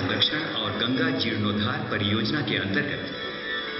संरक्षण और गंगा जीर्णोद्धार परियोजना के अंतर्गत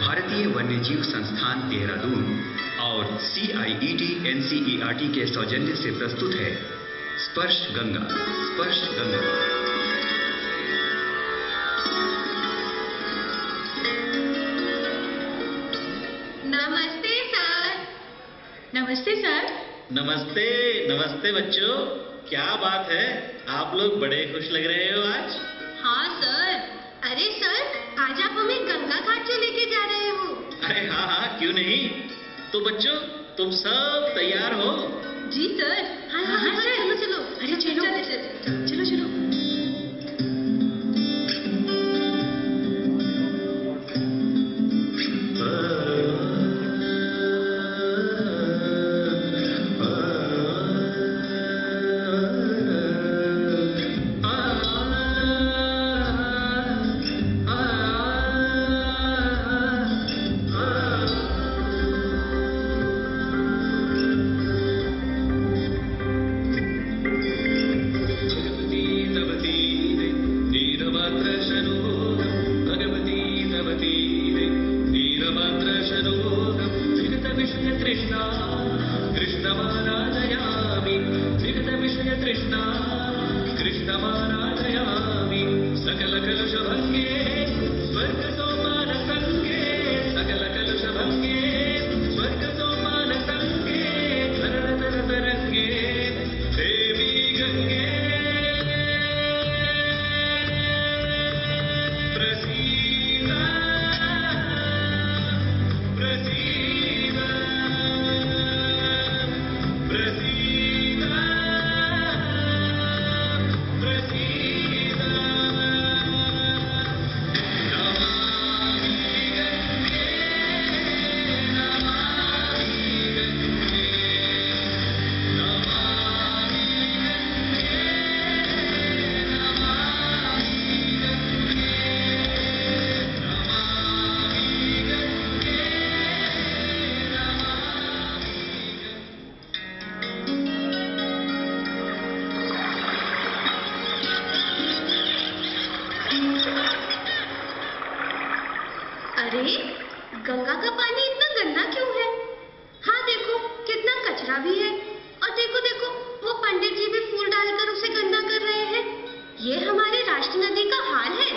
भारतीय वन्यजीव संस्थान देहरादून और C I E T N C E R T के सौजन्य से प्रस्तुत है स्पर्श गंगा स्पर्श गंगा। नमस्ते सर। नमस्ते सर। नमस्ते नमस्ते बच्चों। क्या बात है? आप लोग बड़े खुश लग रहे हो आज? अरे सर आज आप हमें गंगा घाट जो लेके जा रहे हो। अरे हाँ हाँ क्यों नहीं? तो बच्चों तुम सब तैयार हो? जी सर हाँ हाँ, हाँ, हाँ, हाँ सर चलो चलो। अरे चलो चलो। चलो चलो। गंगा का पानी इतना गंदा क्यों है? हाँ देखो कितना कचरा भी है। और देखो देखो वो पंडित जी भी फूल डालकर उसे गंदा कर रहे हैं। ये हमारे राष्ट्र नदी का हाल है।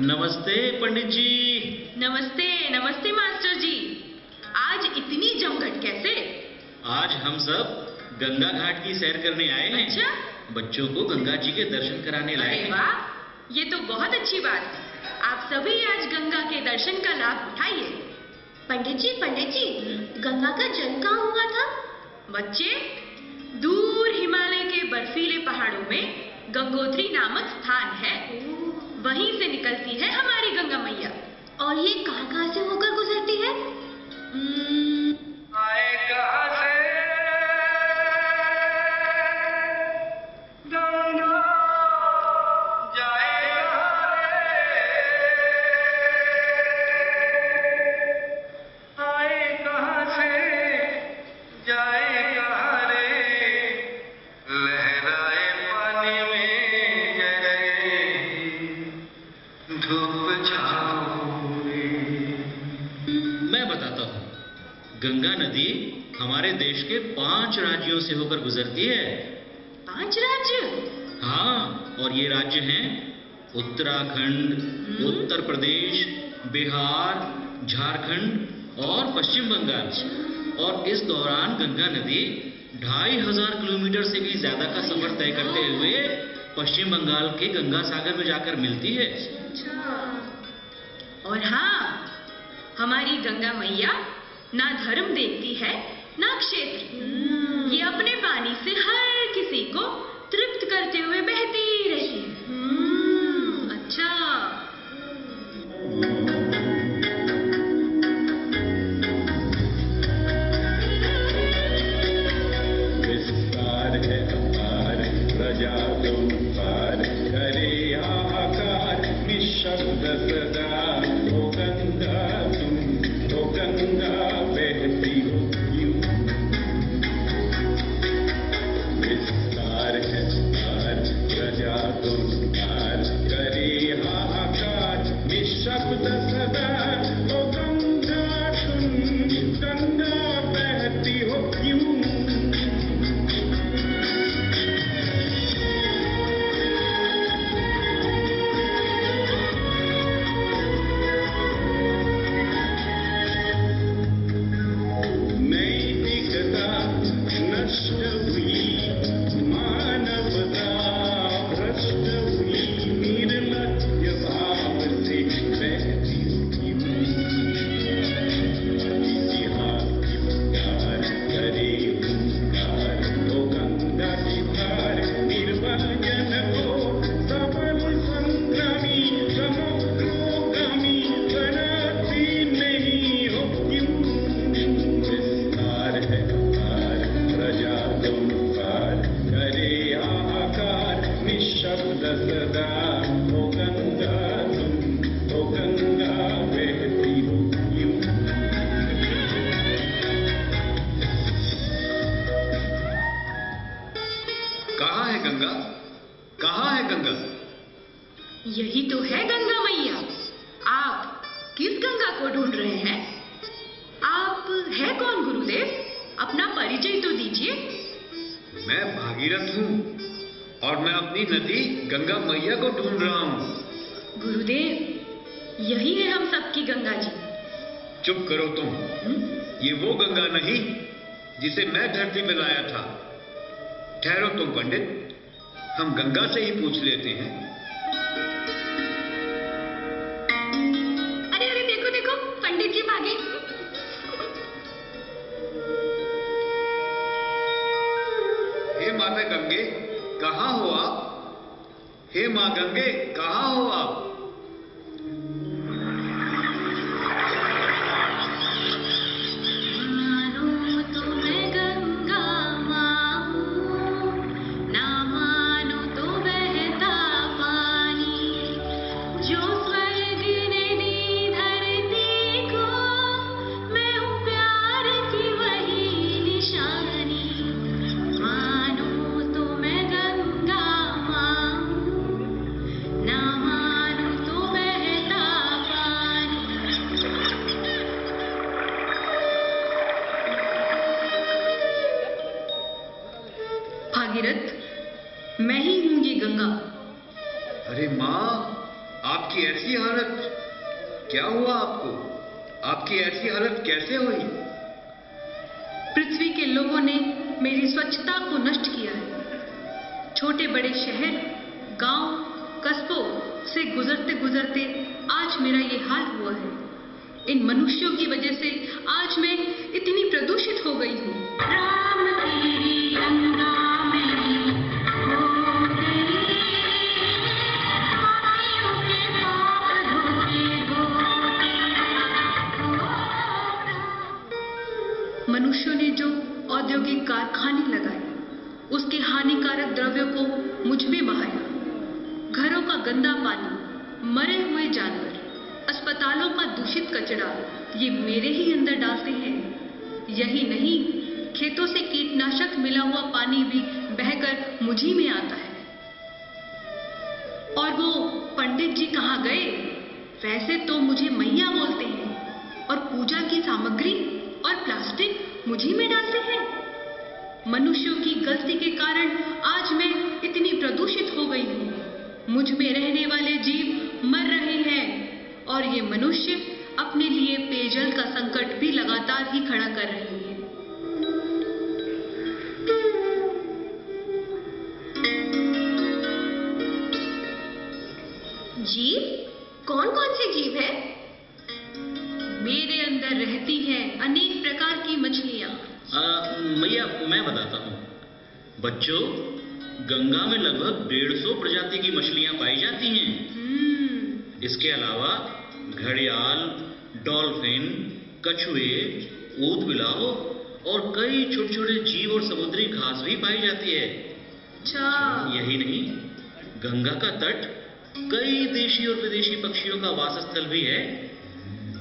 नमस्ते पंडित जी। नमस्ते नमस्ते मास्टर जी। आज इतनी जमघट कैसे? आज हम सब गंगा घाट की सैर करने आए हैं। अच्छा। बच्चों को गंगा जी के दर्शन कराने लाए हैं। वाह ये तो बहुत अच्छी बात है। आप सभी आज गंगा के दर्शन का लाभ उठाइए। पंडित जी पंडित जी गंगा का जन्म कहाँ हुआ था? बच्चे दूर हिमालय के बर्फीले पहाड़ों में गंगोत्री नामक स्थान है। वहीं से निकलती है हमारी गंगा मैया। और ये कहाँ कहाँ से होकर गुजरती मैं बताता हूँ। गंगा नदी हमारे देश के पाँच राज्यों से होकर गुजरती है। पाँच राज्य? हाँ और ये राज्य हैं उत्तराखंड उत्तर प्रदेश बिहार झारखंड और पश्चिम बंगाल। और इस दौरान गंगा नदी ढाई हज़ार किलोमीटर से भी ज़्यादा का सफ़र तय करते हुए पश्चिम बंगाल के गंगा सागर में जाकर मिलती है। अच्छा। और हाँ हमारी गंगा मैया ना धर्म देखती है ना क्षेत्र। ये अपने पानी से हर किसी को तृप्त करते हुए बहती यही तो है गंगा मैया। आप किस गंगा को ढूंढ रहे हैं? आप है कौन गुरुदेव? अपना परिचय तो दीजिए। मैं भागीरथ हूँ और मैं अपनी नदी गंगा मैया को ढूंढ रहा हूँ। गुरुदेव यही है हम सबकी गंगा जी। चुप करो तुम। हम्म? ये वो गंगा नहीं जिसे मैं धरती पे लाया था। ठहरो तुम पंडित। हम गंगा से ही पूछ लेते हैं। पंडित भागे हे माता गंगे कहाँ हो आप? हे माँ गंगे कहाँ हो आप? भागीरथ मैं ही हूँ ये गंगा। अरे माँ आपकी ऐसी हालत क्या हुआ आपको? आपकी ऐसी हालत कैसे हुई? पृथ्वी के लोगों ने मेरी स्वच्छता को नष्ट किया है। छोटे बड़े शहर गाँव कस्बों से गुजरते गुजरते आज मेरा ये हाल हुआ है। इन मनुष्यों की वजह से आज मैं इतनी प्रदूषित हो गई हूँ। राम तेरी गंगा कारखाने लगाए। उसके हानिकारक द्रव्यों को मुझमें बहाया। घरों का गंदा पानी, मरे हुए जानवर, अस्पतालों का दूषित कचरा, ये मेरे ही अंदर डालते हैं। यही नहीं, खेतों से कीटनाशक मिला हुआ पानी भी बहकर मुझी में आता है। और वो पंडित जी कहाँ गए? वैसे तो मुझे मैया बोलते हैं, और पूजा की सामग्री और प्लास्टिक मुझी में डालते मनुष्यों की गलती के कारण आज मैं इतनी प्रदूषित हो गई हूँ। मुझमें रहने वाले जीव मर रहे हैं और ये मनुष्य अपने लिए पेयजल का संकट भी लगातार ही खड़ा कर रहे हैं। जीव? कौन कौन से जीव है? मेरे अंदर रहती हैं अनेक प्रकार की मछलियाँ। मैया मैं बताता हूँ। बच्चों गंगा में लगभग डेढ़ सौ प्रजाति की मछलियाँ पाई जाती हैं। हम्म, इसके अलावा घड़ियाल डॉल्फिन कछुए ऊद बिलाव और कई छोटे छोटे जीव और समुद्री घास भी पाई जाती है। अच्छा। यही नहीं गंगा का तट कई देशी और विदेशी पक्षियों का वासस्थल भी है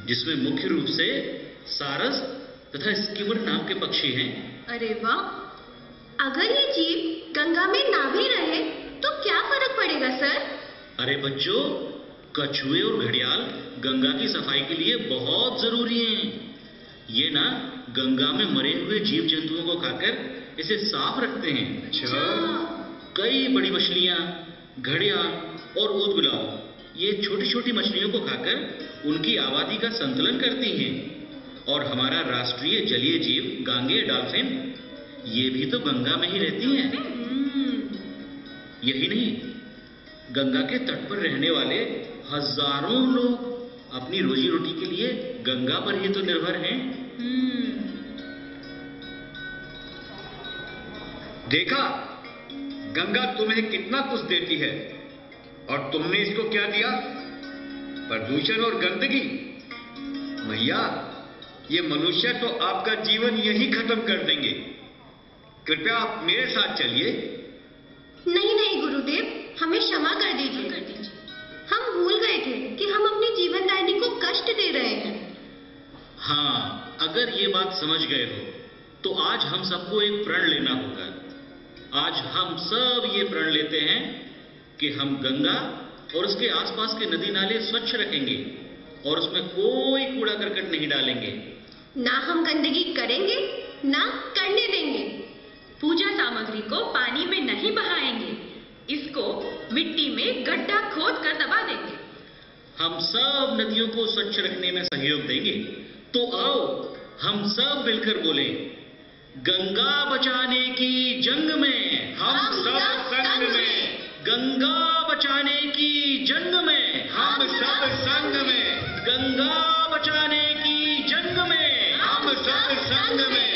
जिसमें मुख्य रूप से सारस तथा स्किमर नाम के पक्षी हैं। अरे वाह। अगर ये जीव गंगा में ना भी रहे तो क्या फ़र्क पड़ेगा सर? अरे बच्चों कछुए और घड़ियाल गंगा की सफ़ाई के लिए बहुत ज़रूरी हैं। ये ना गंगा में मरे हुए जीव जंतुओं को खाकर इसे साफ़ रखते हैं। अच्छा। कई बड़ी मछलियाँ घड़ियाल और ऊदबिलाव ये छोटी छोटी मछलियों को खाकर उनकी आबादी का संतुलन करती हैं। और हमारा राष्ट्रीय जलीय जीव गांगे डॉल्फिन, ये भी तो गंगा में ही रहती हैं। यही नहीं, गंगा के तट पर रहने वाले हज़ारों लोग अपनी रोजी रोटी के लिए गंगा पर ही तो निर्भर हैं। देखा, गंगा तुम्हें कितना कुछ देती है, और तुमने इसको क्या दिया? प्रदूषण और गंदगी। मैया ये मनुष्य तो आपका जीवन यही खत्म कर देंगे। कृपया आप मेरे साथ चलिए। नहीं नहीं गुरुदेव हमें क्षमा कर दीजिए। कर दीजिए हम भूल गए थे कि हम अपनी जीवनदायिनी को कष्ट दे रहे हैं। हाँ अगर ये बात समझ गए हो तो आज हम सबको एक प्रण लेना होगा। आज हम सब ये प्रण लेते हैं कि हम गंगा और उसके आसपास के नदी नाले स्वच्छ रखेंगे और उसमें कोई कूड़ा करकट नहीं डालेंगे। ना हम गंदगी करेंगे ना करने देंगे। पूजा सामग्री को पानी में नहीं बहाएँगे इसको मिट्टी में गड्ढा खोद कर दबा देंगे। हम सब नदियों को स्वच्छ रखने में सहयोग देंगे। तो आओ हम सब मिलकर बोले गंगा बचाने की जंग में हम सब संग में। गंगा बचाने की जंग में हम सब संग में। गंगा बचाने की जंग में Nandame.